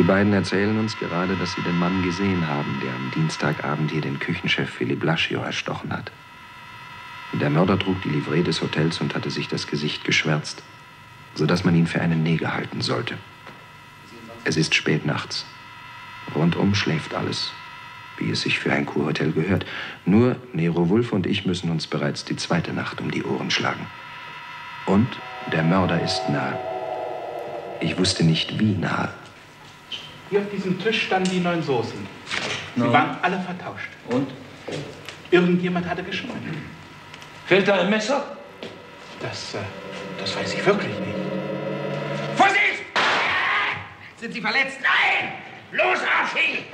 Die beiden erzählen uns gerade, dass sie den Mann gesehen haben, der am Dienstagabend hier den Küchenchef Philipp Laschio erstochen hat. Der Mörder trug die Livree des Hotels und hatte sich das Gesicht geschwärzt, sodass man ihn für einen Neger halten sollte. Es ist spät nachts. Rundum schläft alles, wie es sich für ein Kurhotel gehört. Nur Nero Wulf und ich müssen uns bereits die zweite Nacht um die Ohren schlagen. Und der Mörder ist nahe. Ich wusste nicht, wie nahe. Hier auf diesem Tisch standen die neun Soßen. Sie No. waren alle vertauscht. Und? Irgendjemand hatte geschmolzen. Fehlt da ein Messer? Das, äh, das weiß ich wirklich nicht. Vorsicht! Sind Sie verletzt? Nein! Los, Archie!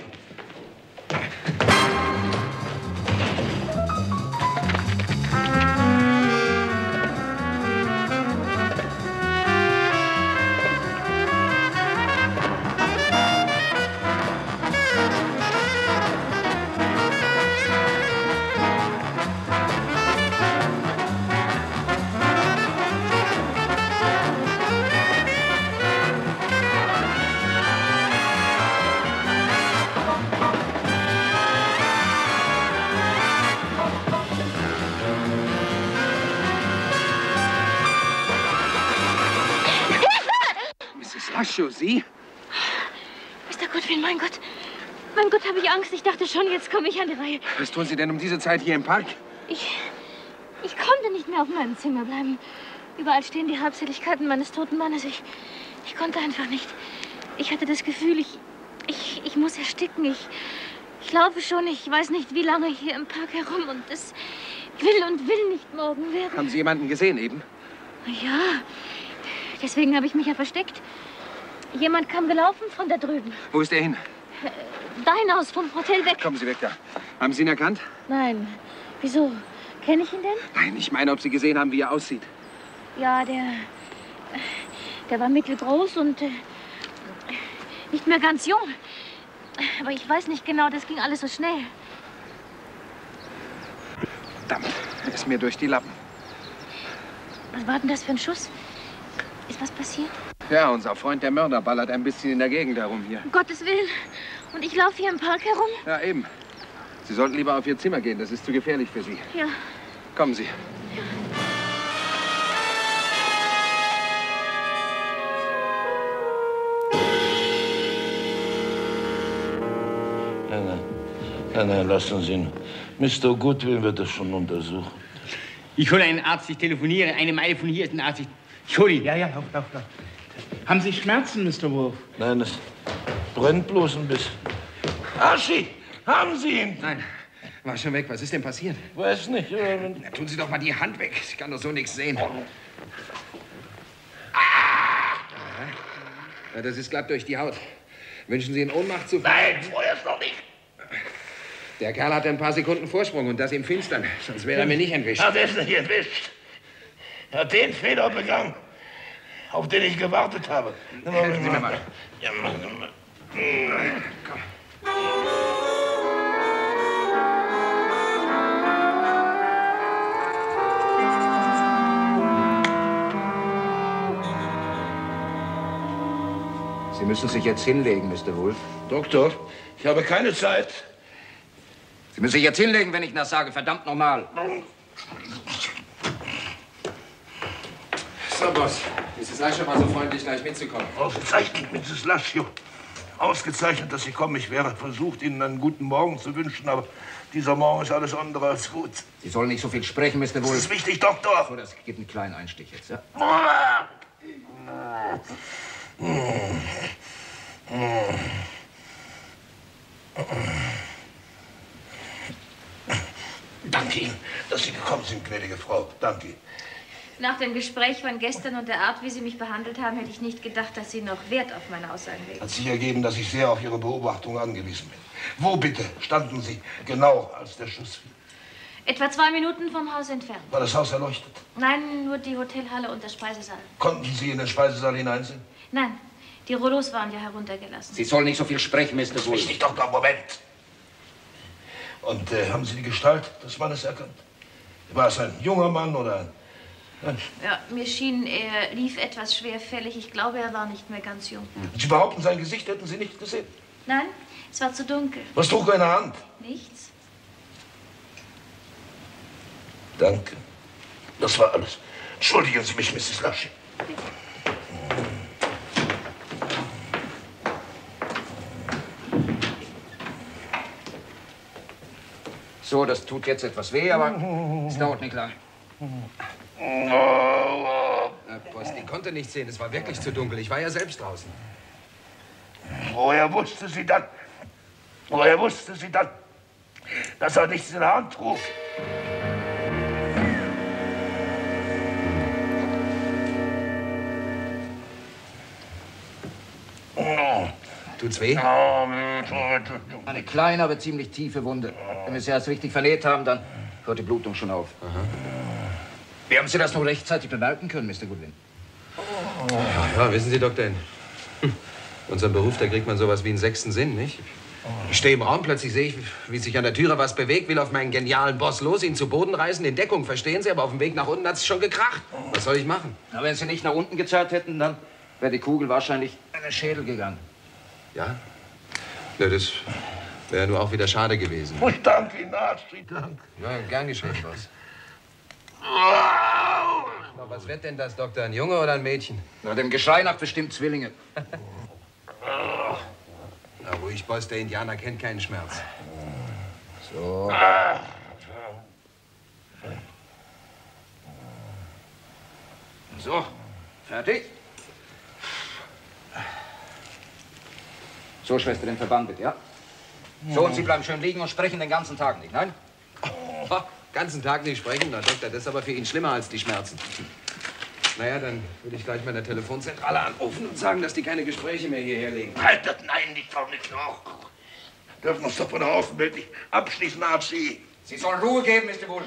Angst. Ich dachte schon, jetzt komme ich an die Reihe. Was tun Sie denn um diese Zeit hier im Park? Ich. Ich konnte nicht mehr auf meinem Zimmer bleiben. Überall stehen die Habseligkeiten meines toten Mannes. Ich. Ich konnte einfach nicht. Ich hatte das Gefühl, ich. Ich, ich muss ersticken. Ich. Ich laufe schon, ich weiß nicht wie lange hier im Park herum und es will und will nicht morgen werden. Haben Sie jemanden gesehen eben? Ja, deswegen habe ich mich ja versteckt. Jemand kam gelaufen von da drüben. Wo ist er hin? Dein Haus vom Hotel weg. Kommen Sie weg da. Haben Sie ihn erkannt? Nein. Wieso? Kenne ich ihn denn? Nein, ich meine, ob Sie gesehen haben, wie er aussieht. Ja, der. Der war mittelgroß und äh, nicht mehr ganz jung. Aber ich weiß nicht genau, das ging alles so schnell. Verdammt, er ist mir durch die Lappen. Was war denn das für ein Schuss? Ist was passiert? Ja, unser Freund der Mörder ballert ein bisschen in der Gegend herum hier. Um Gottes Willen. Und ich laufe hier im Park herum? Ja, eben. Sie sollten lieber auf Ihr Zimmer gehen, das ist zu gefährlich für Sie. Ja. Kommen Sie. Nein, nein. Nein, nein, lassen Sie ihn. Mr. Goodwin wird das schon untersuchen. Ich hole einen Arzt, ich telefoniere. Eine Meile von hier ist ein Arzt. Ich, ich hole ihn. Ja, ja, lauf, lauf, lauf. Haben Sie Schmerzen, Mr. Wolf? Nein, es brennt bloß ein bisschen. Archie, haben Sie ihn? Nein, war schon weg. Was ist denn passiert? Weiß nicht. äh, Na, tun Sie doch mal die Hand weg. Ich kann doch so nichts sehen. Ja, das ist glatt durch die Haut. Wünschen Sie in Ohnmacht zu fallen? Nein, vorerst noch nicht. Der Kerl hatte ein paar Sekunden Vorsprung und das im Finstern. Sonst wäre er mir nicht entwischt. Hat er es nicht entwischt. Er hat den Fehler begangen, auf den ich gewartet habe. Helfen Sie mir mal. Ja, machen Sie mal. Sie müssen sich jetzt hinlegen, Mr. Wolf. Doktor, ich habe keine Zeit. Sie müssen sich jetzt hinlegen, wenn ich das sage. Verdammt nochmal. So, Boss. Mrs. Leischer war so freundlich, gleich mitzukommen. Ausgezeichnet, Mrs. Laschio. Ausgezeichnet, dass Sie kommen. Ich wäre versucht, Ihnen einen guten Morgen zu wünschen, aber dieser Morgen ist alles andere als gut. Sie sollen nicht so viel sprechen, Mr. Das Wolf. ist wichtig, Doktor. So, das gibt einen kleinen Einstich jetzt, ja? Danke Ihnen, dass Sie gekommen sind, gnädige Frau. Danke. Nach dem Gespräch von gestern und der Art, wie Sie mich behandelt haben, hätte ich nicht gedacht, dass Sie noch Wert auf meine Aussagen legen. Hat sich ergeben, dass ich sehr auf Ihre Beobachtung angewiesen bin. Wo bitte standen Sie genau, als der Schuss fiel? Etwa zwei Minuten vom Haus entfernt. War das Haus erleuchtet? Nein, nur die Hotelhalle und der Speisesaal. Konnten Sie in den Speisesaal hineinsehen? Nein, die Rollos waren ja heruntergelassen. Sie sollen nicht so viel sprechen, Mr. Wolf. Wichtig, Doktor, Moment. Und äh, haben Sie die Gestalt des Mannes erkannt? War es ein junger Mann oder ein Ja, mir schien, er lief etwas schwerfällig. Ich glaube, er war nicht mehr ganz jung. Sie behaupten, sein Gesicht hätten Sie nicht gesehen. Nein, es war zu dunkel. Was trug er in der Hand? Nichts. Danke. Das war alles. Entschuldigen Sie mich, Mrs. Lasche. So, das tut jetzt etwas weh, aber es dauert nicht lange. Herr Post, ich konnte nicht sehen. Es war wirklich zu dunkel. Ich war ja selbst draußen. Woher wusste sie dann? Woher wusste sie dann, dass er nichts in der Hand trug? Tut's weh? Eine kleine, aber ziemlich tiefe Wunde. Wenn wir sie erst richtig vernäht haben, dann hört die Blutung schon auf. Wie haben Sie das noch rechtzeitig bemerken können, Mr. Goodwin? Ja, wissen Sie, Dr. N. Hm. Unserem Beruf, da kriegt man sowas wie einen sechsten Sinn, nicht? Ich stehe im Raum, plötzlich sehe ich, wie sich an der Türe was bewegt, will auf meinen genialen Boss los, ihn zu Boden reißen, in Deckung, verstehen Sie? Aber auf dem Weg nach unten hat es schon gekracht. Was soll ich machen? Na, wenn Sie nicht nach unten gezerrt hätten, dann wäre die Kugel wahrscheinlich in den Schädel gegangen. Ja? Na, das wäre nur auch wieder schade gewesen. Ich danke Ihnen, Arzt. Ich danke. Ja, gern geschehen, Boss. Na, was wird denn das, Doktor? Ein Junge oder ein Mädchen? Na, dem Geschrei nach bestimmt Zwillinge. Na, ruhig, Boss, der Indianer kennt keinen Schmerz. So. So, fertig. So, Schwester, den Verband bitte, ja? So, und Sie bleiben schön liegen und sprechen den ganzen Tag nicht, nein? Ganzen Tag nicht sprechen, na, Doktor, das ist aber für ihn schlimmer als die Schmerzen. Naja, dann würde ich gleich mal in der Telefonzentrale anrufen und sagen, dass die keine Gespräche mehr hierher legen. Haltet, nein, nicht nicht noch. Dürfen uns doch von der Außenwelt nicht abschließen, Arzt. Sie. Sie sollen Ruhe geben, Mr. Wool.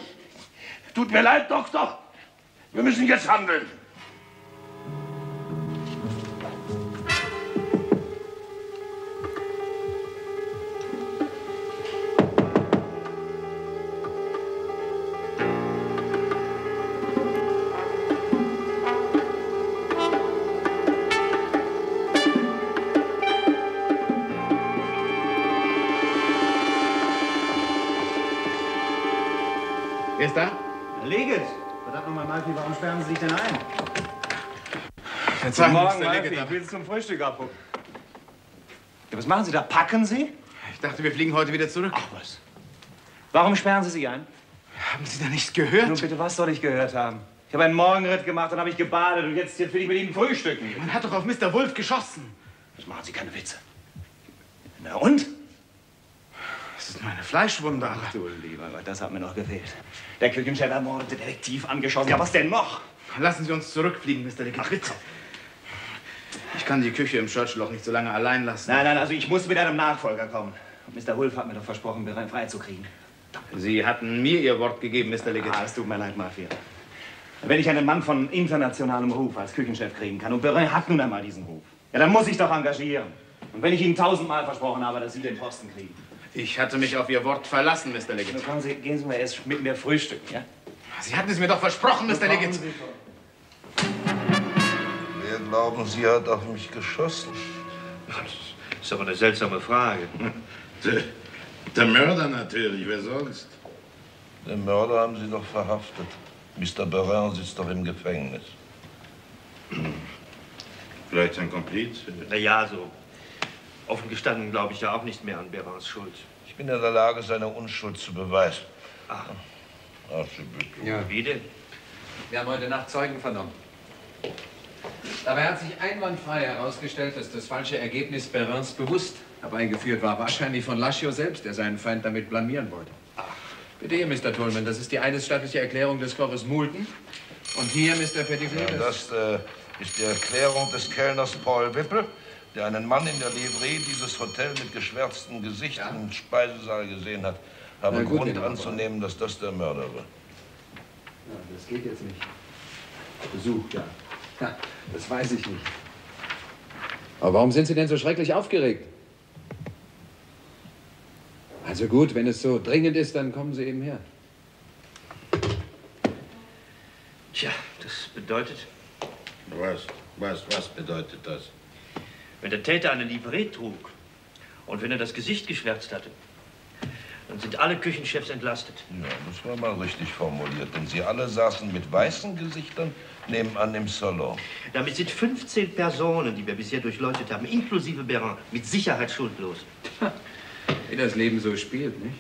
Tut mir leid, Doktor. Wir müssen jetzt handeln. Sperren Sie sich denn ein? Verzeihung, Guten Morgen. Liggett, Ich will zum Frühstück abholen. Ja, was machen Sie da? Packen Sie? Ich dachte, wir fliegen heute wieder zurück. Ach was. Warum sperren Sie sich ein? Haben Sie da nichts gehört? Nun bitte, was soll ich gehört haben? Ich habe einen Morgenritt gemacht, dann habe ich gebadet und jetzt, jetzt will ich mit Ihnen frühstücken. Man hat doch auf Mr. Wolf geschossen. Das machen Sie keine Witze. Na und? Das ist meine Fleischwunde. Ach du lieber Gott, das hat mir noch gefehlt. Der Küchenchef ermordete Detektiv angeschossen. Ja, was denn noch? Lassen Sie uns zurückfliegen, Mr. Liggett. Ach, bitte. Ich kann die Küche im Churchill nicht so lange allein lassen. Nein, nein, also ich muss mit einem Nachfolger kommen. Und Mr. Wolf hat mir doch versprochen, Berein freizukriegen. Sie hatten mir Ihr Wort gegeben, Mr. Liggett. Ah, es tut mir leid, Mafia. Wenn ich einen Mann von internationalem Ruf als Küchenchef kriegen kann und Berein hat nun einmal diesen Ruf, ja, dann muss ich doch engagieren. Und wenn ich Ihnen tausendmal versprochen habe, dass Sie den Posten kriegen, Ich hatte mich auf Ihr Wort verlassen, Mr. dann Liggett. kommen Sie, gehen Sie mal erst mit mir frühstücken, ja? Sie hatten es mir doch versprochen, Mr. Liggett. Wer glauben Sie hat auf mich geschossen? Das ist aber eine seltsame Frage. Der, der Mörder natürlich, wer sonst? Den Mörder haben Sie doch verhaftet. Mr. Berin sitzt doch im Gefängnis. Vielleicht sein Kompliz? Na ja, so offen gestanden glaube ich ja auch nicht mehr an Berans Schuld. Ich bin in der Lage, seine Unschuld zu beweisen. Ach, Ach, Sie bitte. Ja, wie denn? wir haben heute Nacht Zeugen vernommen. Dabei hat sich einwandfrei herausgestellt, dass das falsche Ergebnis Berins bewusst herbeigeführt war. Wahrscheinlich von Laschio selbst, der seinen Feind damit blamieren wollte. Bitte hier, Mr. Tolman, das ist die eidesstattliche Erklärung des Corus Moulton. Und hier, Mr. Pettigrew, Ja, das... das äh, ist die Erklärung des Kellners Paul Wippel, der einen Mann in der Livree dieses Hotel mit geschwärztem Gesicht Ja. im Speisesaal gesehen hat. Habe gut, Grund anzunehmen, dass das der Mörder war. Ja, das geht jetzt nicht. Besuch, ja. ja. Das weiß ich nicht. Aber warum sind Sie denn so schrecklich aufgeregt? Also gut, wenn es so dringend ist, dann kommen Sie eben her. Tja, das bedeutet, Was, was, was bedeutet das? Wenn der Täter eine Livree trug und wenn er das Gesicht geschwärzt hatte, dann sind alle Küchenchefs entlastet. Ja, das war mal richtig formuliert, denn sie alle saßen mit weißen Gesichtern nebenan im Salon. Damit sind 15 Personen, die wir bisher durchleuchtet haben, inklusive Berin, mit Sicherheit schuldlos. Wie das Leben so spielt, nicht?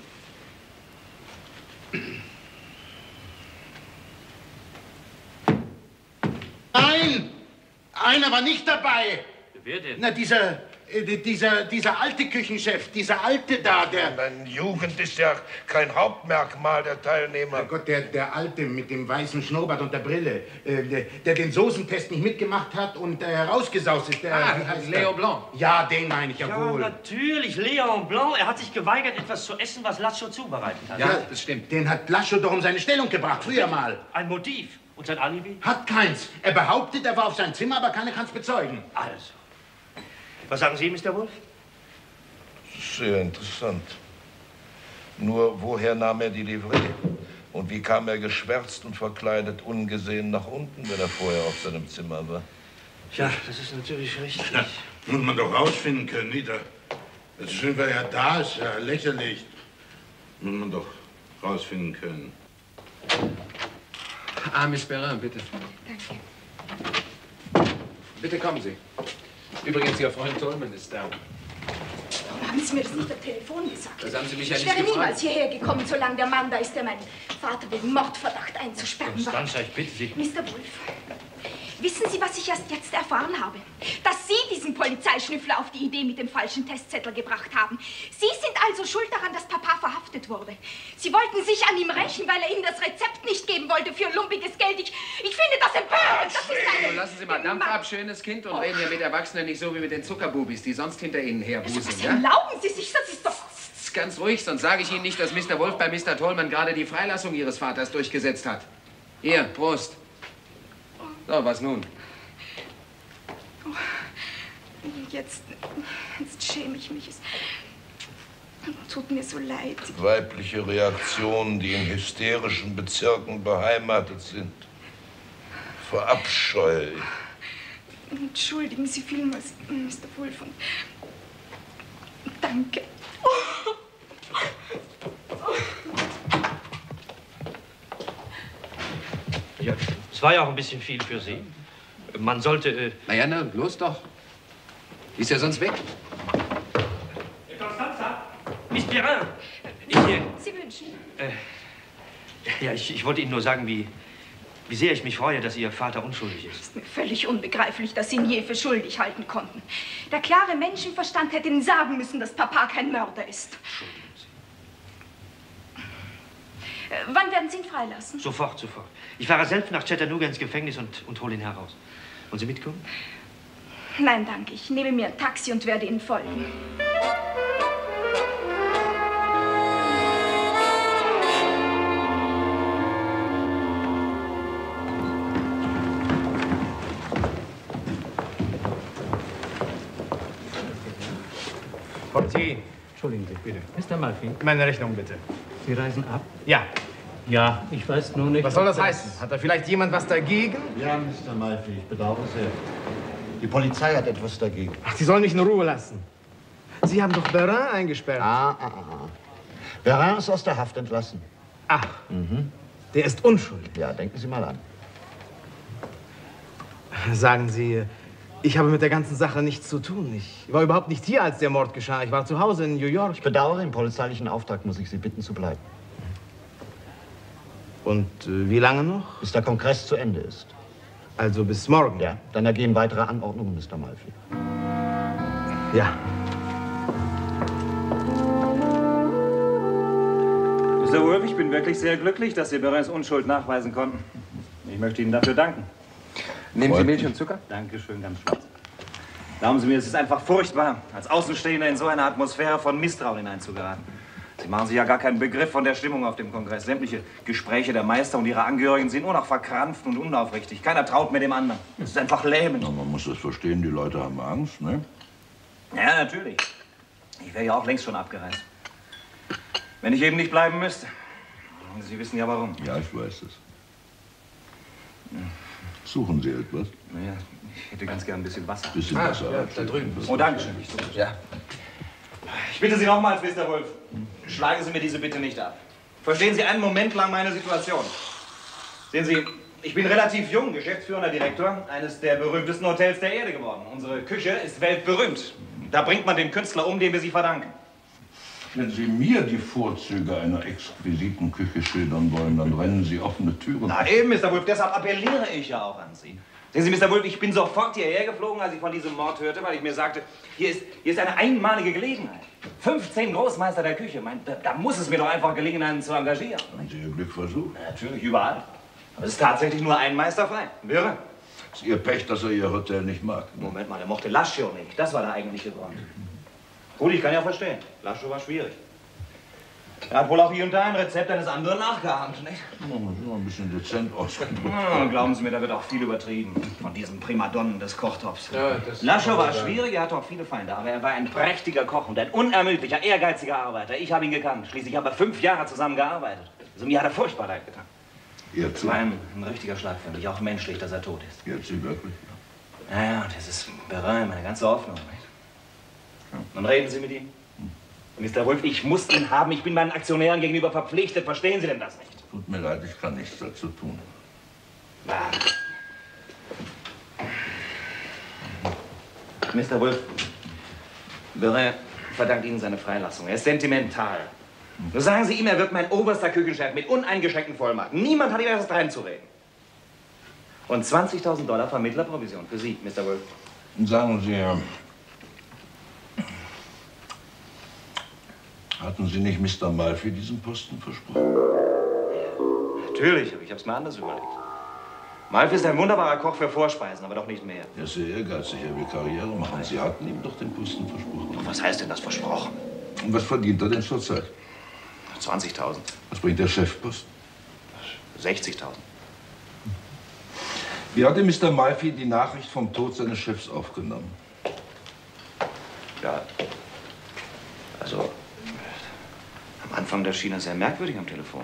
Nein! Einer war nicht dabei. Wer denn? Na, dieser, äh, dieser, dieser alte Küchenchef, dieser alte da, der... Nein, Jugend ist ja kein Hauptmerkmal der Teilnehmer. Oh Gott, der, der Alte mit dem weißen Schnurrbart und der Brille, äh, der, der den Soßentest nicht mitgemacht hat und äh, rausgesaust ist. Der, Ah, wie heißt Leo der? Blanc. Ja, den meine ich ja, Ja, wohl. natürlich, Leon Blanc. Er hat sich geweigert, etwas zu essen, was Latscho zubereitet hat. Ja, das stimmt. Den hat Lascho doch um seine Stellung gebracht, früher mal. Ein Motiv. Und sein Alibi? Hat keins. Er behauptet, er war auf sein Zimmer, aber keiner kann es bezeugen. Also. Was sagen Sie, Mr. Wolf? Sehr interessant. Nur woher nahm er die Livree? Und wie kam er geschwärzt und verkleidet ungesehen nach unten, wenn er vorher auf seinem Zimmer war? Ja, das ist natürlich richtig. Ja, muss man doch rausfinden können, nicht? Das schön, weil er da ist, ja lächerlich. Muss man doch rausfinden können. Ah, Miss Perrin, bitte. Danke. Bitte kommen Sie. Übrigens, Ihr Freund Tolman ist da. Warum haben Sie mir das nicht am Telefon gesagt? Das haben Sie mich ja ich nicht wäre gefragt. niemals hierher gekommen, solange der Mann da ist, der meinen Vater wegen Mordverdacht einzusperren war. Constanza, ich bitte Sie. Mr. Wolf, wissen Sie, was ich erst jetzt erfahren habe? Dass Sie diesen Polizeischnüffler auf die Idee mit dem falschen Testzettel gebracht haben. Sie sind also schuld daran, dass Papa verhaftet wurde. Sie wollten sich an ihm rächen, weil er Ihnen das Rezept nicht geben wollte für lumpiges Geld. Ich, ich finde das empörend. Das ist eine... Lassen Sie mal Dampf ab, schönes Kind, und reden hier mit Erwachsenen nicht so wie mit den Zuckerbubis, die sonst hinter Ihnen herbuseln, Was ja? erlauben Sie sich? Das ist doch... Ganz ruhig, sonst sage ich Ihnen nicht, dass Mr. Wolf bei Mr. Tolman gerade die Freilassung Ihres Vaters durchgesetzt hat. Hier, Prost. So, was nun? Jetzt, jetzt schäme ich mich. Es tut mir so leid. Weibliche Reaktionen, die in hysterischen Bezirken beheimatet sind. Verabscheue ich. Entschuldigen Sie vielmals, Mr. Wolf. Und danke. Ja, es war ja auch ein bisschen viel für Sie. Man sollte. Äh Na ja, na, los doch. Ist ja sonst weg. Constanza! Miss Perrin! Ich, äh, Sie wünschen? äh, ja, ich, ich wollte Ihnen nur sagen, wie, wie sehr ich mich freue, dass Ihr Vater unschuldig ist. ist mir völlig unbegreiflich, dass Sie ihn je für schuldig halten konnten. Der klare Menschenverstand hätte Ihnen sagen müssen, dass Papa kein Mörder ist. Äh, wann werden Sie ihn freilassen? Sofort, sofort. Ich fahre selbst nach Chattanooga ins Gefängnis und, und hole ihn heraus. Wollen Sie mitkommen? Nein, danke. Ich nehme mir ein Taxi und werde Ihnen folgen. Entschuldigen Sie, bitte. Mr. Malfi. Meine Rechnung, bitte. Sie reisen ab? Ja. Ja, ich weiß nur nicht. Was soll das heißen? Hat da vielleicht jemand was dagegen? Ja, Mr. Malfi, ich bedauere sehr. Die Polizei hat etwas dagegen. Ach, Sie sollen mich in Ruhe lassen. Sie haben doch Berin eingesperrt. Ah, ah, ah. Berin ist aus der Haft entlassen. Ach, Mhm. der ist unschuldig. Ja, denken Sie mal an. Sagen Sie, ich habe mit der ganzen Sache nichts zu tun. Ich war überhaupt nicht hier, als der Mord geschah. Ich war zu Hause in New York. Ich bedauere, im polizeilichen Auftrag muss ich Sie bitten zu bleiben. Und äh, wie lange noch? Bis der Kongress zu Ende ist. Also bis morgen? Ja, dann ergehen weitere Anordnungen, Mr. Malfi. Ja. Mr. Wolf, ich bin wirklich sehr glücklich, dass Sie bereits Unschuld nachweisen konnten. Ich möchte Ihnen dafür danken. Nehmen Sie Milch und Zucker? Dankeschön, ganz schwarz. Glauben Sie mir, es ist einfach furchtbar, als Außenstehender in so eine Atmosphäre von Misstrauen hineinzugeraten. Sie machen sich ja gar keinen Begriff von der Stimmung auf dem Kongress. Sämtliche Gespräche der Meister und ihrer Angehörigen sind nur noch verkrampft und unaufrichtig. Keiner traut mehr dem anderen. Es ist einfach lähmend. Na, man muss das verstehen, die Leute haben Angst, ne? Ja, natürlich. Ich wäre ja auch längst schon abgereist. Wenn ich eben nicht bleiben müsste. Sie wissen ja warum. Ja, ich weiß es. Suchen Sie etwas? Naja, ich hätte ganz gern ein bisschen Wasser. Bisschen ah, Wasser. Ja, da drüben. Oh, danke schön. Ja. Ich bitte Sie nochmals, Mr. Wolf. Schlagen Sie mir diese Bitte nicht ab. Verstehen Sie einen Moment lang meine Situation. Sehen Sie, ich bin relativ jung, geschäftsführender Direktor eines der berühmtesten Hotels der Erde geworden. Unsere Küche ist weltberühmt. Da bringt man den Künstler um, dem wir sie verdanken. Wenn Sie mir die Vorzüge einer exquisiten Küche schildern wollen, dann rennen Sie offene Türen. Na eben, Mr. Wolf, deshalb appelliere ich ja auch an Sie. Sehen Sie, Mr. Wolf, ich bin sofort hierher geflogen, als ich von diesem Mord hörte, weil ich mir sagte, hier ist, hier ist eine einmalige Gelegenheit. 15 Großmeister der Küche, mein, da, da, muss es mir doch einfach gelingen, einen zu engagieren. Haben Sie Ihr Glück versucht? Natürlich, überall. Aber es ist tatsächlich nur ein Meister frei. Wirre. Ist Ihr Pech, dass er Ihr Hotel nicht mag. Moment mal, er mochte Laschio nicht. Das war der eigentliche Grund. Gut, ich kann ja verstehen. Laschio war schwierig. Er hat wohl auch hier und da ein Rezept eines anderen nachgeahmt, nicht? Ja, muss immer ein bisschen dezent ausgedrückt. Ja, glauben Sie mir, da wird auch viel übertrieben von diesen Primadonnen des Kochtops. Ja, das Laschio war schwierig, er hatte auch viele Feinde, aber er war ein prächtiger Koch und ein unermüdlicher, ehrgeiziger Arbeiter. Ich habe ihn gekannt. Schließlich haben wir fünf Jahre zusammen gearbeitet. Also mir hat er furchtbar leid getan. Ihr Es war ein, ein richtiger Schlag für mich, auch menschlich, dass er tot ist. Jetzt Sie wirklich? Ja, ja, und das ist Berein, meine ganze Hoffnung. Nicht? Nun reden Sie mit ihm. Mr. Wolf, ich muss ihn haben. Ich bin meinen Aktionären gegenüber verpflichtet. Verstehen Sie denn das nicht? Tut mir leid, ich kann nichts dazu tun. Ah. Mr. Wolf, Berin verdankt Ihnen seine Freilassung. Er ist sentimental. Nur sagen Sie ihm, er wird mein oberster Küchenchef mit uneingeschränkten Vollmachten. Niemand hat ihm etwas reinzureden. Und 20.000 Dollar Vermittlerprovision für Sie, Mr. Wolf. Sagen Sie, hatten Sie nicht Mr. Malfi diesen Posten versprochen? Natürlich, aber ich habe es mir anders überlegt. Malfi ist ein wunderbarer Koch für Vorspeisen, aber doch nicht mehr. Er ist sehr ehrgeizig, er will Karriere machen. Sie hatten ihm doch den Posten versprochen. Was heißt denn das versprochen? Und was verdient er denn zurzeit? 20.000. Was bringt der Chefposten? 60.000. Wie hatte Mr. Malfi die Nachricht vom Tod seines Chefs aufgenommen? Ja. Also, am Anfang da schien er sehr merkwürdig am Telefon.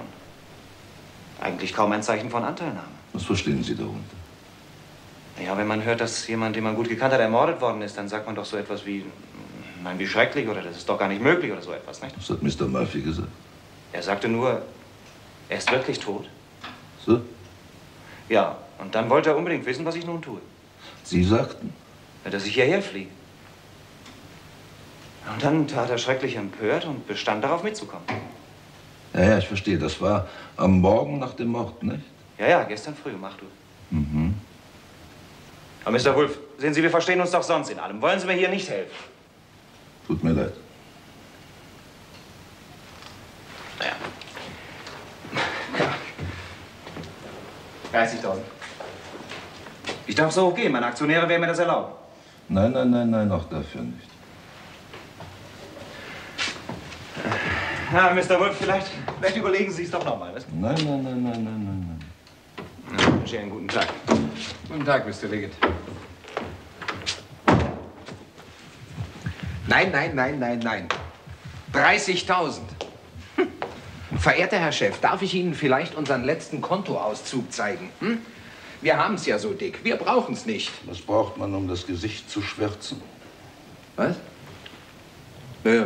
Eigentlich kaum ein Zeichen von Anteilnahme. Was verstehen Sie darunter? Ja, wenn man hört, dass jemand, den man gut gekannt hat, ermordet worden ist, dann sagt man doch so etwas wie, nein, wie schrecklich oder das ist doch gar nicht möglich oder so etwas, nicht? Was hat Mr. Malfi gesagt? Er sagte nur, er ist wirklich tot. So? Ja, und dann wollte er unbedingt wissen, was ich nun tue. Sie sagten? Ja, Dass ich hierher fliege. Und dann tat er schrecklich empört und bestand darauf mitzukommen. Ja, ja, ich verstehe. Das war am Morgen nach dem Mord, nicht? Ja, ja, gestern früh um 8 Uhr. Mhm. Aber Mr. Wolf, sehen Sie, wir verstehen uns doch sonst in allem. Wollen Sie mir hier nicht helfen? Tut mir leid. Ja. 30.000. Ich darf so hoch gehen. Meine Aktionäre werden mir das erlauben. Nein, nein, nein, nein, auch dafür nicht. Ja, Mr. Wolf, vielleicht, vielleicht überlegen Sie es doch noch mal. Was? Nein, nein, nein, nein, nein, nein, nein. Ich wünsche Ihnen einen guten Tag. Guten Tag, Mr. Liggett. Nein, nein, nein, nein, nein. 30.000. Hm. Verehrter Herr Chef, darf ich Ihnen vielleicht unseren letzten Kontoauszug zeigen? Hm? Wir haben es ja so dick. Wir brauchen es nicht. Was braucht man, um das Gesicht zu schwärzen? Was? Äh,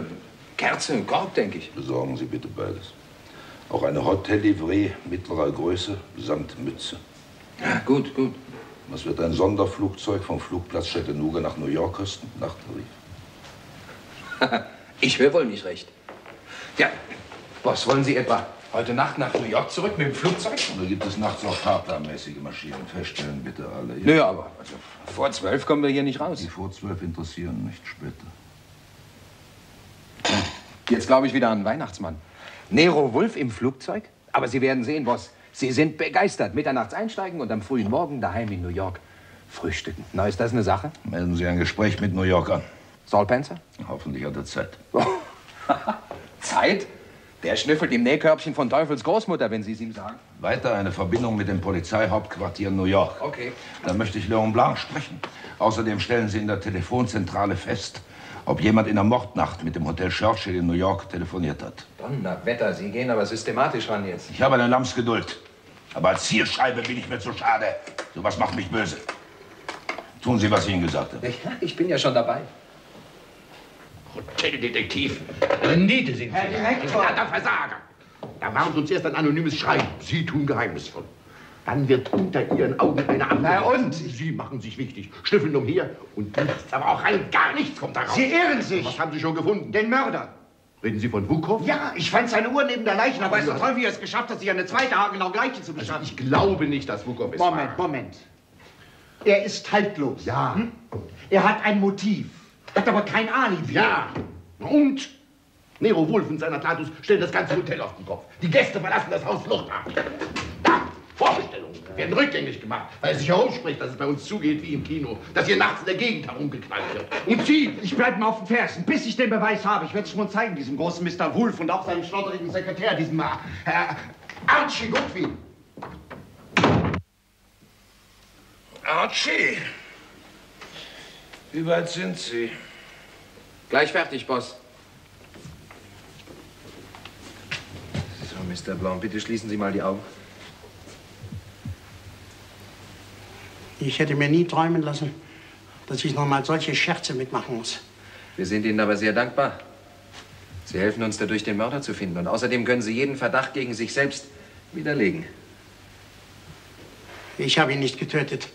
Kerze, Korb, denke ich. Besorgen Sie bitte beides. Auch eine Hotellivree mittlerer Größe samt Mütze. Ja, gut, gut. Was wird ein Sonderflugzeug vom Flugplatz Chattanooga nach New York kosten? Nachttarif. ich will wohl nicht recht. Ja, was wollen Sie etwa? Heute Nacht nach New York zurück mit dem Flugzeug? Oder gibt es nachts noch fahrplanmäßige Maschinen? Feststellen bitte alle. Nö, aber also, vor zwölf kommen wir hier nicht raus. Die vor zwölf interessieren nicht später. Jetzt glaube ich wieder an Weihnachtsmann. Nero Wolf im Flugzeug? Aber Sie werden sehen, Boss. Sie sind begeistert. Mitternachts einsteigen und am frühen Morgen daheim in New York frühstücken. Na, ist das eine Sache? Melden Sie ein Gespräch mit New York an. Saul Panzer? Hoffentlich hat er Zeit. Zeit? Der schnüffelt im Nähkörbchen von Teufels Großmutter, wenn Sie es ihm sagen. Weiter eine Verbindung mit dem Polizeihauptquartier New York. Okay. Da möchte ich Leon Blanc sprechen. Außerdem stellen Sie in der Telefonzentrale fest, ob jemand in der Mordnacht mit dem Hotel Churchill in New York telefoniert hat. Donnerwetter, Sie gehen aber systematisch ran jetzt. Ich habe eine Lamsgeduld. Aber als Zielscheibe bin ich mir zu schade. Sowas macht mich böse. Tun Sie, was ich Ihnen gesagt habe. Ich bin ja schon dabei. Hoteldetektiv. Rendite sind Sie. Herr Direktor. Ja, der Versager. Da warnt uns erst ein anonymes Schreiben. Sie tun geheimnisvoll. Dann wird unter Ihren Augen eine andere. Na und? Sie machen sich wichtig, schnüffeln umher und nichts, aber auch rein gar nichts kommt daraus. Sie irren sich. Was haben Sie schon gefunden? Den Mörder. Reden Sie von Wukow? Ja, ich fand seine Uhr neben der Leiche. Aber es ist toll, wie er es geschafft hat, sich eine zweite haargenau gleiche zu beschaffen. Ich glaube nicht, dass Wukow es Moment, war. Moment. Er ist haltlos. Ja. Hm? Er hat ein Motiv. Hat aber kein Alibi. Ja. Und? Nero Wolf und seiner Tatus stellen das ganze Hotel auf den Kopf. Die Gäste verlassen das Haus fluchtartig. Da, Vorbestellungen werden rückgängig gemacht, weil es sich herumspricht, dass es bei uns zugeht wie im Kino, dass hier nachts in der Gegend herumgeknallt wird. Und Sie? Ich bleib mal auf den Fersen, bis ich den Beweis habe. Ich werde es schon zeigen, diesem großen Mr. Wolf und auch seinem schlotterigen Sekretär, diesem äh, Herr Archie Goodwin. Archie, wie weit sind Sie? Gleich fertig, Boss. So, Mr. Blanc, bitte schließen Sie mal die Augen. Ich hätte mir nie träumen lassen, dass ich noch mal solche Scherze mitmachen muss. Wir sind Ihnen aber sehr dankbar. Sie helfen uns dadurch, den Mörder zu finden. Und außerdem können Sie jeden Verdacht gegen sich selbst widerlegen. Ich habe ihn nicht getötet.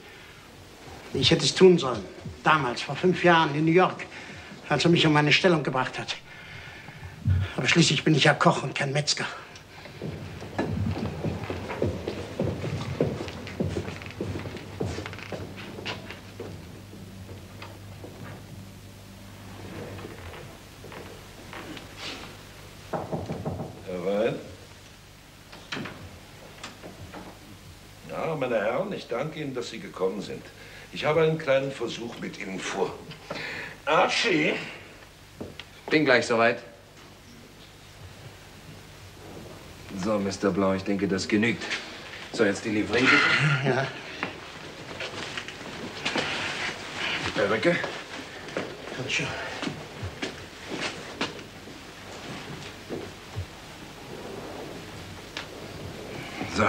Ich hätte es tun sollen. Damals, vor fünf Jahren in New York, als er mich um meine Stellung gebracht hat. Aber schließlich bin ich ja Koch und kein Metzger. Meine Herren, ich danke Ihnen, dass Sie gekommen sind. Ich habe einen kleinen Versuch mit Ihnen vor. Archie, Bin gleich soweit. So, Mr. Blanc, ich denke, das genügt. So, jetzt die Livree bitte. Ja. Perücke. Kommt schon. So,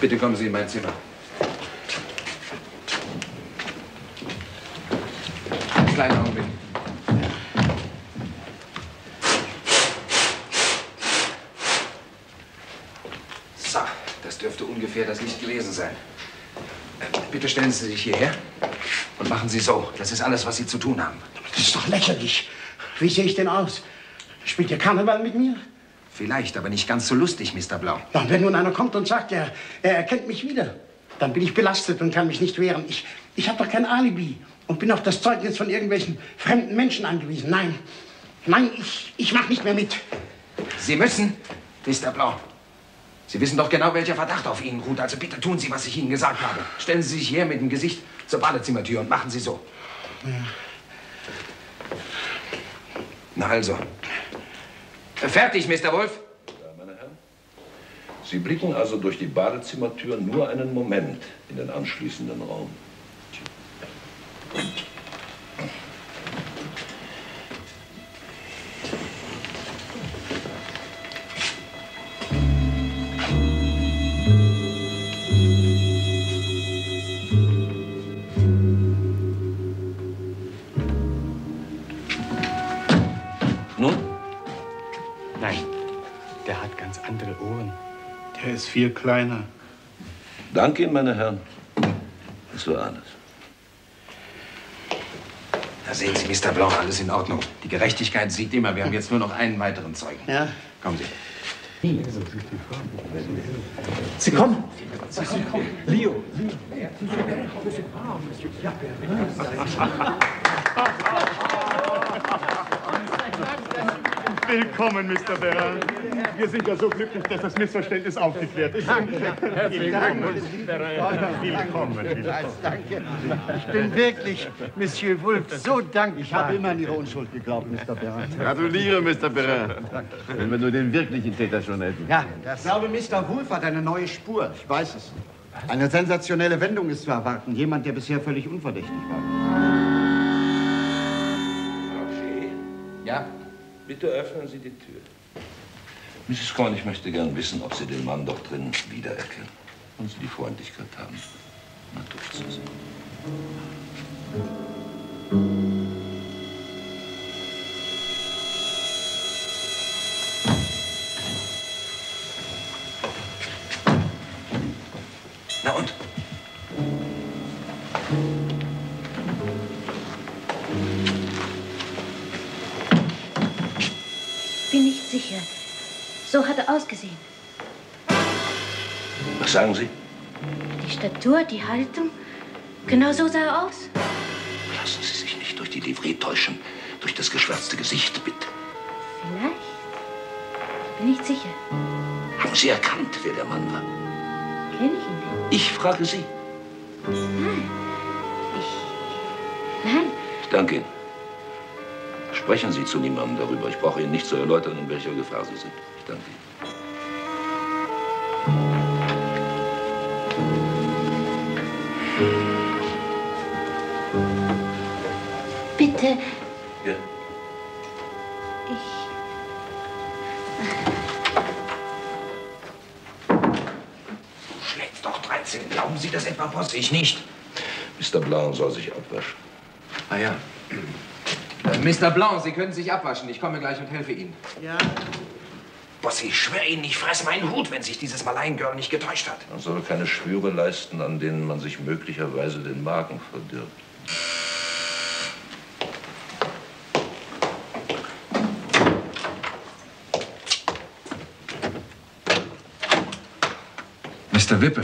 bitte kommen Sie in mein Zimmer. Kleinen Augenblick. So, das dürfte ungefähr das Licht gewesen sein. Äh, Bitte stellen Sie sich hierher und machen Sie so. Das ist alles, was Sie zu tun haben. Das ist doch lächerlich. Wie sehe ich denn aus? Spielt ihr Karneval mit mir? Vielleicht, aber nicht ganz so lustig, Mr. Blau. Na, und wenn nun einer kommt und sagt, er, er erkennt mich wieder, dann bin ich belastet und kann mich nicht wehren. Ich, ich habe doch kein Alibi und bin auf das Zeugnis von irgendwelchen fremden Menschen angewiesen. Nein, nein, ich, ich mache nicht mehr mit. Sie müssen, Mr. Blau. Sie wissen doch genau, welcher Verdacht auf Ihnen ruht. Also bitte tun Sie, was ich Ihnen gesagt habe. Stellen Sie sich hier mit dem Gesicht zur Badezimmertür und machen Sie so. Na also. Fertig, Mr. Wolf. Ja, meine Herren. Sie blicken also durch die Badezimmertür nur einen Moment in den anschließenden Raum. Nun? Nein, der hat ganz andere Ohren. Der ist viel kleiner. Danke Ihnen, meine Herren. Das war alles. Da sehen Sie, Mr. Blanc, alles in Ordnung. Die Gerechtigkeit siegt immer. Wir haben jetzt nur noch einen weiteren Zeugen. Ja. Kommen Sie. Sie kommen. Sie kommen. Leo. Willkommen, Mr. Beran. Wir sind ja so glücklich, dass das Missverständnis aufgeklärt ist. Danke. Herzlichen Dank. Glückwunsch. Willkommen. willkommen. Danke. Ich bin wirklich, Monsieur Wolf, so dankbar. Ich habe immer an Ihre Unschuld geglaubt, Mr. Beran. Gratuliere, Mr. Beran. Wenn wir nur den wirklichen Täter schon hätten. Ja, ich glaube, Mr. Wolf hat eine neue Spur. Ich weiß es. Eine sensationelle Wendung ist zu erwarten. Jemand, der bisher völlig unverdächtig war. Archie, Ja? Bitte öffnen Sie die Tür. Mrs. Coyne, ich möchte gern wissen, ob Sie den Mann dort drin wiedererkennen. Und Sie die Freundlichkeit haben, mal durchzusehen. Na und? Ausgesehen. Was sagen Sie? Die Statur, die Haltung, genau so sah er aus. Lassen Sie sich nicht durch die Livree täuschen, durch das geschwärzte Gesicht, bitte. Vielleicht. Bin nicht sicher. Haben Sie erkannt, wer der Mann war? Kenne ich ihn denn? Ich frage Sie. Nein. Ich. Nein. Ich danke Ihnen. Sprechen Sie zu niemandem darüber. Ich brauche Ihnen nicht zu erläutern, in welcher Gefahr Sie sind. Ich danke Ihnen. Bitte. Ja. Ich. Schlägt doch 13. Glauben Sie das etwa Boss? Ich nicht. Mr. Blanc soll sich abwaschen. Ah ja. Mr. Blanc, Sie können sich abwaschen. Ich komme gleich und helfe Ihnen. Ja. Boss, ich schwöre Ihnen, ich fress meinen Hut, wenn sich dieses Malaien-Girl nicht getäuscht hat. Man soll keine Schwüre leisten, an denen man sich möglicherweise den Magen verdirbt. Mr. Wippe.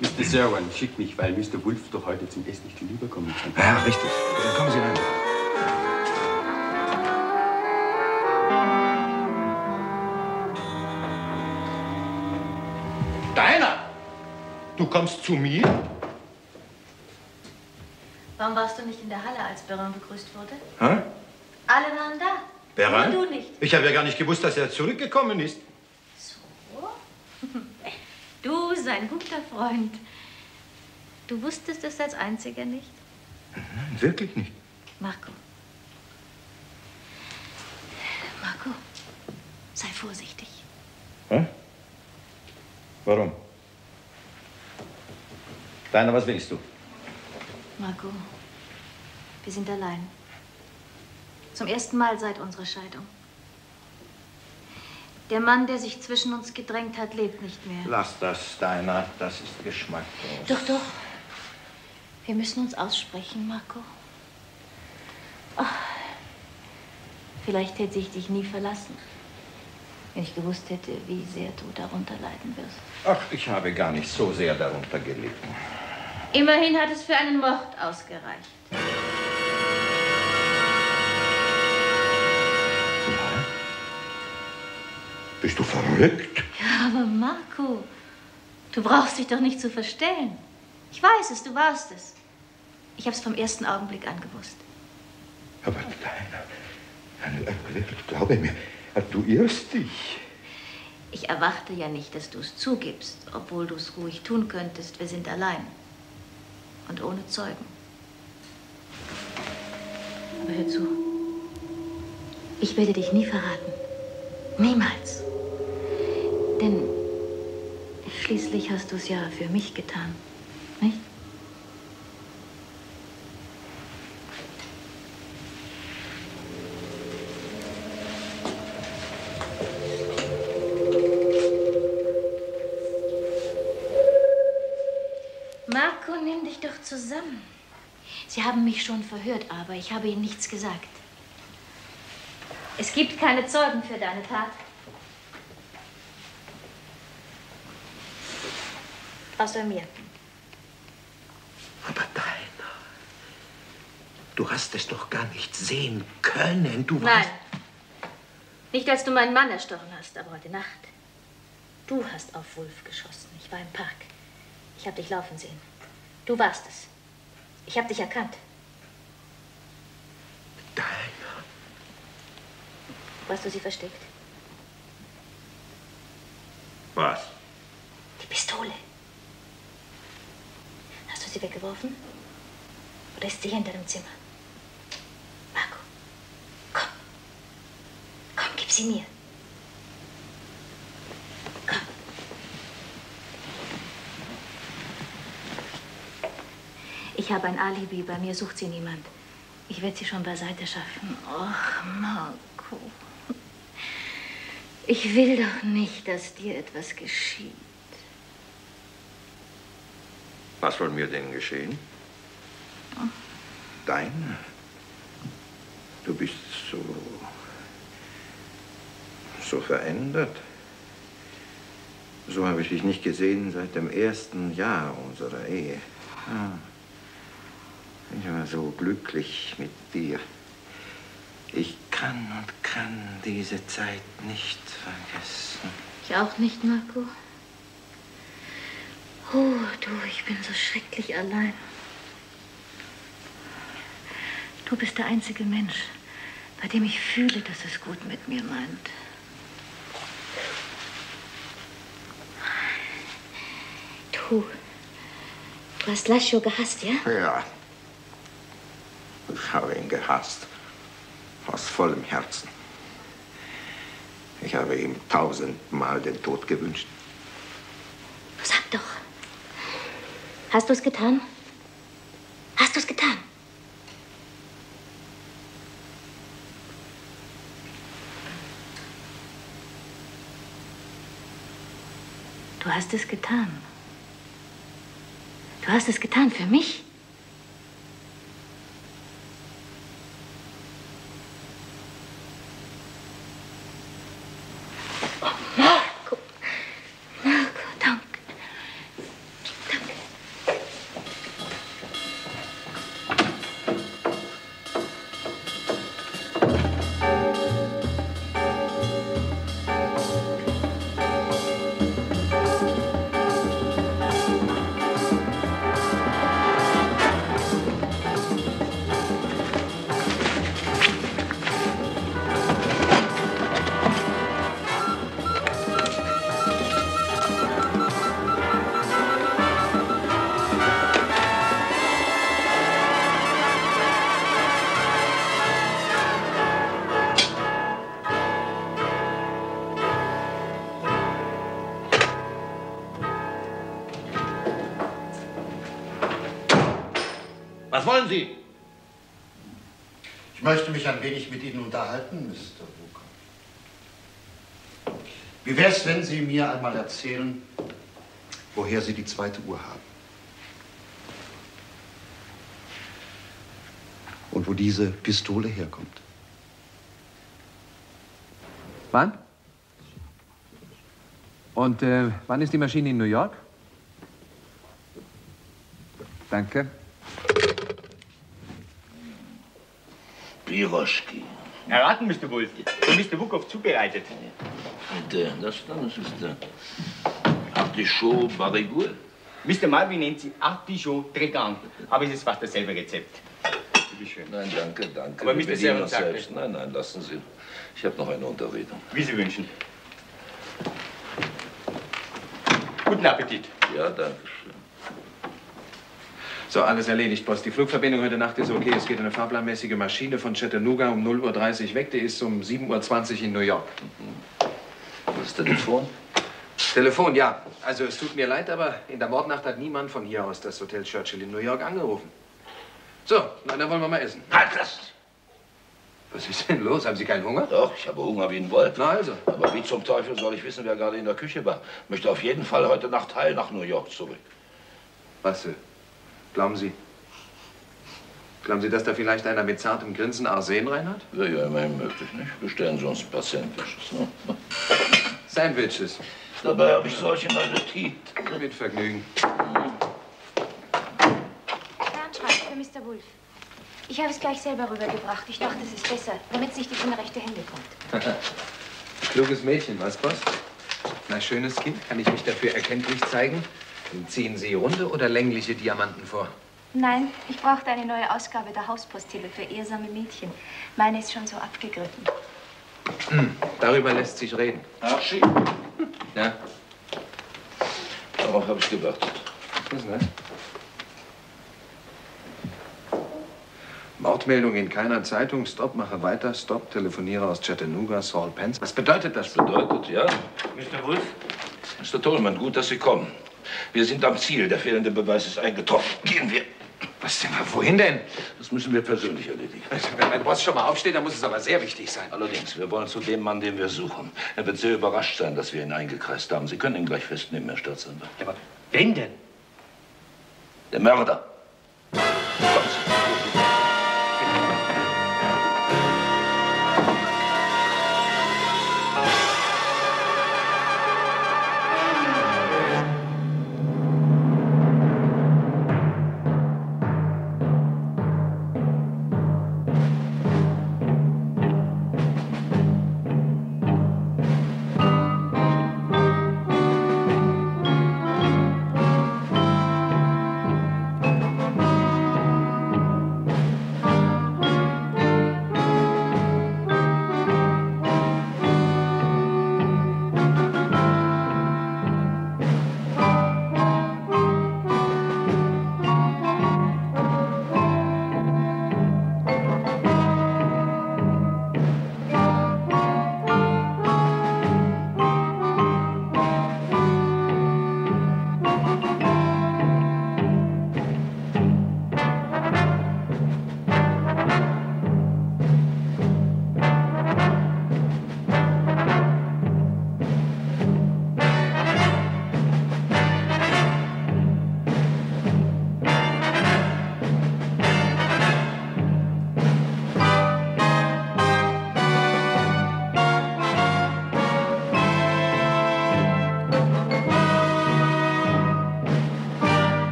Mr. Serwan schickt mich, weil Mr. Wolf doch heute zum Essen nicht hinüberkommen kann. Ja, richtig. Dann kommen Sie rein. Kommst zu mir? Warum warst du nicht in der Halle, als Perrin begrüßt wurde? Hä? Alle waren da. Beran? Nur du nicht. Ich habe ja gar nicht gewusst, dass er zurückgekommen ist. Oh. Du, sein guter Freund. Du wusstest es als Einziger nicht? Nein, wirklich nicht. Marco. Marco, sei vorsichtig. Hä? Warum? Deiner, was willst du? Marco, wir sind allein. Zum ersten Mal seit unserer Scheidung. Der Mann, der sich zwischen uns gedrängt hat, lebt nicht mehr. Lass das, Deiner. Das ist geschmacklos. Doch, doch. Wir müssen uns aussprechen, Marco. Ach, vielleicht hätte ich dich nie verlassen, wenn ich gewusst hätte, wie sehr du darunter leiden wirst. Ach, ich habe gar nicht so sehr darunter gelitten. Immerhin hat es für einen Mord ausgereicht. Bist du verrückt? Ja, aber Marco, du brauchst dich doch nicht zu verstellen. Ich weiß es, du warst es. Ich habe es vom ersten Augenblick an gewusst. Aber Deiner, glaube mir, du irrst dich. Ich erwarte ja nicht, dass du es zugibst, obwohl du es ruhig tun könntest. Wir sind allein. Und ohne Zeugen. Aber hör zu. Ich werde dich nie verraten. Niemals. Denn schließlich hast du es ja für mich getan. Nicht? Marco, nimm dich doch zusammen. Sie haben mich schon verhört, aber ich habe Ihnen nichts gesagt. Es gibt keine Zeugen für deine Tat. Außer mir. Aber Deiner, du hast es doch gar nicht sehen können. Du warst... Nein. Nicht, als du meinen Mann erstochen hast, aber heute Nacht. Du hast auf Wolf geschossen. Ich war im Park. Ich habe dich laufen sehen. Du warst es. Ich habe dich erkannt. Deiner. Wo hast du sie versteckt? Was? Die Pistole. Hast du sie weggeworfen? Oder ist sie hinter dem Zimmer? Marco, komm. Komm, gib sie mir. Ich habe ein Alibi, bei mir sucht sie niemand. Ich werde sie schon beiseite schaffen. Och, Marco. Ich will doch nicht, dass dir etwas geschieht. Was soll mir denn geschehen? Dein? Du bist so. so verändert. So habe ich dich nicht gesehen seit dem ersten Jahr unserer Ehe. Ah. Ich war so glücklich mit dir. Ich kann und kann diese Zeit nicht vergessen. Ich auch nicht, Marco. Oh, du, ich bin so schrecklich allein. Du bist der einzige Mensch, bei dem ich fühle, dass es gut mit mir meint. Du, du hast Lascio gehasst, ja? Ja. Ich habe ihn gehasst. Aus vollem Herzen. Ich habe ihm tausendmal den Tod gewünscht. Sag doch. Hast du es getan? Hast du es getan? Du hast es getan. Du hast es getan für mich. Was wollen Sie? Ich möchte mich ein wenig mit Ihnen unterhalten, Mr. Booker. Wie wäre es, wenn Sie mir einmal erzählen, woher Sie die zweite Uhr haben? Und wo diese Pistole herkommt? Wann? Und äh, wann ist die Maschine in New York? Danke. Piroschki. Erraten, Mr. Wolf. Von Mr. Wukow zubereitet. Der, das da, das ist der Artichaut Barigouet. Mr. Malvin nennt sie Artichaut Tregan. Aber es ist fast dasselbe Rezept. Bitte schön. Nein, danke, danke. Aber Mr. Servant uns sagte- selbst. Nein, nein, lassen Sie. Ich habe noch eine Unterredung. Wie Sie wünschen. Guten Appetit. Ja, danke schön. So, alles erledigt, Boss. Die Flugverbindung heute Nacht ist okay. Es geht eine fahrplanmäßige Maschine von Chattanooga um 0.30 Uhr weg. Die ist um 7.20 Uhr in New York. Das Telefon? Telefon, ja. Also, es tut mir leid, aber in der Mordnacht hat niemand von hier aus das Hotel Churchill in New York angerufen. So, na, dann wollen wir mal essen. Halt das! Was ist denn los? Haben Sie keinen Hunger? Doch, ich habe Hunger wie ein Wolf. Na also. Aber wie zum Teufel soll ich wissen, wer gerade in der Küche war? Möchte auf jeden Fall heute Nacht heil nach New York zurück. Was? Glauben Sie? Glauben Sie, dass da vielleicht einer mit zartem Grinsen Arsen rein hat? Ja, ja, immerhin möglich, nicht? Bestellen Sie uns ein paar Sandwiches. Ne? Sandwiches. Dabei habe ich solchen Appetit. Mit Vergnügen. Fernschreib für Mr. Wolf. Ich habe es gleich selber rübergebracht. Ich dachte, es ist besser, damit es nicht in rechte Hände kommt. Kluges Mädchen, was, Boss? Na, schönes Kind, kann ich mich dafür erkenntlich zeigen? Ziehen Sie runde oder längliche Diamanten vor? Nein, ich brauchte eine neue Ausgabe der Hauspostille für ehrsame Mädchen. Meine ist schon so abgegriffen. Hm, darüber lässt sich reden. Archie, Ja, darauf habe ich gewartet. was ist das? Mordmeldung in keiner Zeitung. Stopp, mache weiter. Stopp, telefoniere aus Chattanooga, Saul Pence. Was bedeutet das? Bedeutet, ja? Mr. Wolf? Mr. Tolman, gut, dass Sie kommen. Wir sind am Ziel. Der fehlende Beweis ist eingetroffen. Gehen wir. Was denn? Wohin denn? Das müssen wir persönlich erledigen. Wenn mein Boss schon mal aufsteht, dann muss es aber sehr wichtig sein. Allerdings, wir wollen zu dem Mann, den wir suchen. Er wird sehr überrascht sein, dass wir ihn eingekreist haben. Sie können ihn gleich festnehmen, Herr Staatsanwalt. Aber wen denn? Der Mörder.